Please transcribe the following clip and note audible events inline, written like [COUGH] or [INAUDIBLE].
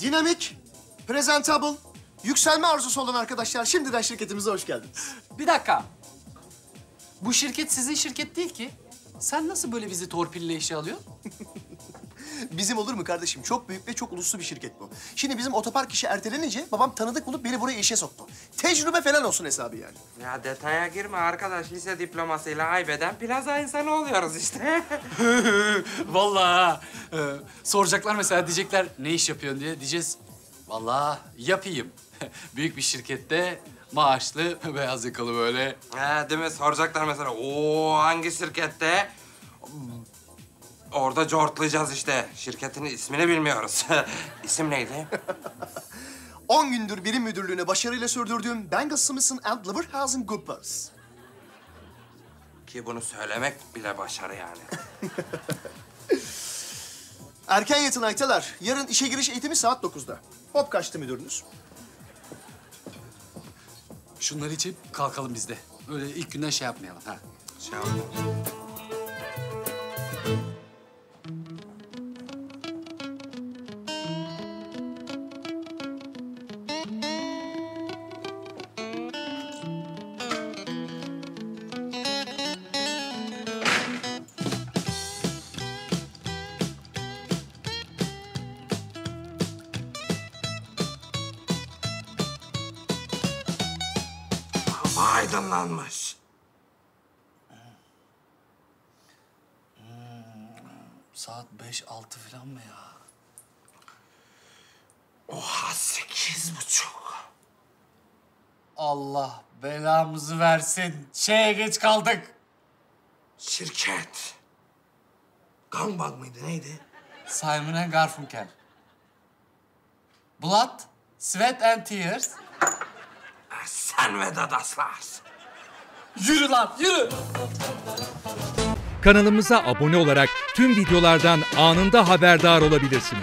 Dinamik, presentable, yükselme arzusu olan arkadaşlar şimdiden şirketimize hoş geldiniz. Bir dakika. Bu şirket sizin şirket değil ki. Sen nasıl böyle bizi torpille işe alıyorsun? [LAUGHS] Bizim olur mu kardeşim? Çok büyük ve çok uluslu bir şirket bu. Şimdi bizim otopark işi ertelenince babam tanıdık bulup beni buraya işe soktu. Tecrübe falan olsun hesabı yani. Ya detaya girme arkadaş. Lise diplomasıyla aybeden plaza insanı oluyoruz işte. [LAUGHS] Vallahi ha. Ee, soracaklar mesela diyecekler ne iş yapıyorsun diye. Diyeceğiz vallahi yapayım. [LAUGHS] Büyük bir şirkette maaşlı, [LAUGHS] beyaz yakalı böyle. He değil mi? Soracaklar mesela. Oo hangi şirkette? Orada cortlayacağız işte. Şirketin ismini bilmiyoruz. [LAUGHS] İsim neydi? [LAUGHS] 10 gündür birim müdürlüğüne başarıyla sürdürdüğüm Bengal Smithson and Liverhausen Coopers. Ki bunu söylemek bile başarı yani. [LAUGHS] Erken yatın Aytalar. Yarın işe giriş eğitimi saat 9'da. Hop kaçtı müdürünüz. Şunları içip kalkalım biz de. Öyle ilk günden şey yapmayalım ha. Şey oldu. Aydınlanmış. Saat beş, altı falan mı ya? Oha sekiz buçuk. Allah belamızı versin. Şeye geç kaldık. Şirket. Gangbang mıydı neydi? Simon and Garfunkel. Blood, Sweat and Tears. Sen ve Dadaslar. Yürü lan, yürü! Kanalımıza abone olarak tüm videolardan anında haberdar olabilirsiniz.